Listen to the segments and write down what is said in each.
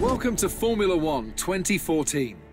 Welcome to Formula One 2014.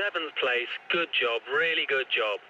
Seventh place. Good job. Really good job.